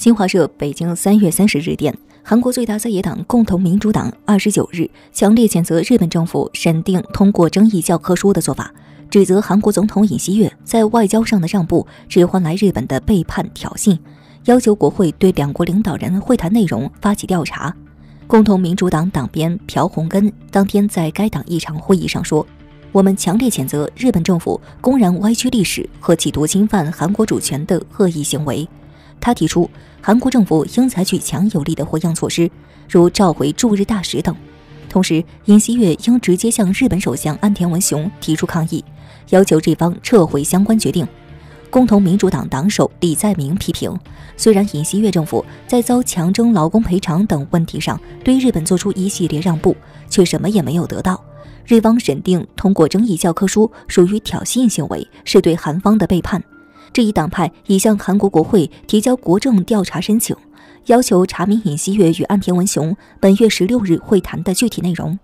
新华社北京三月三十日电，韩国最大在野党共同民主党二十九日强烈谴责日本政府审定通过争议教科书的做法，指责韩国总统尹锡悦在外交上的让步只换来日本的背叛挑衅，要求国会对两国领导人会谈内容发起调查。共同民主党党鞭朴洪根当天在该党一场会议上说：“我们强烈谴责日本政府公然歪曲历史和企图侵犯韩国主权的恶意行为。”他提出，韩国政府应采取强有力的回应措施，如召回驻日大使等。同时，尹锡悦应直接向日本首相安田文雄提出抗议，要求这方撤回相关决定。共同民主党党首李在明批评，虽然尹锡悦政府在遭强征劳工赔偿等问题上对日本做出一系列让步，却什么也没有得到。日方审定通过争议教科书属于挑衅行为，是对韩方的背叛。这一党派已向韩国国会提交国政调查申请，要求查明尹锡悦与岸田文雄本月十六日会谈的具体内容。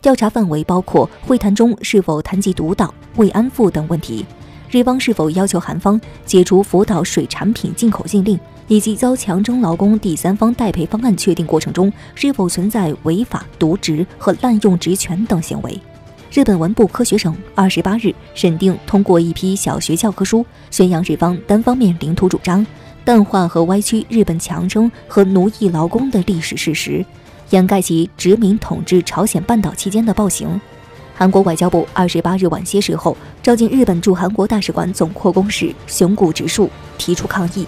调查范围包括会谈中是否谈及独岛、慰安妇等问题，日方是否要求韩方解除福岛水产品进口禁令，以及遭强征劳工第三方代赔方案确定过程中是否存在违法渎职和滥用职权等行为。日本文部科学省二十八日审定通过一批小学教科书，宣扬日方单方面领土主张，淡化和歪曲日本强征和奴役劳工的历史事实，掩盖其殖民统治朝鲜半岛期间的暴行。韩国外交部二十八日晚些时候召见日本驻韩国大使馆总扩公使熊谷直树，提出抗议。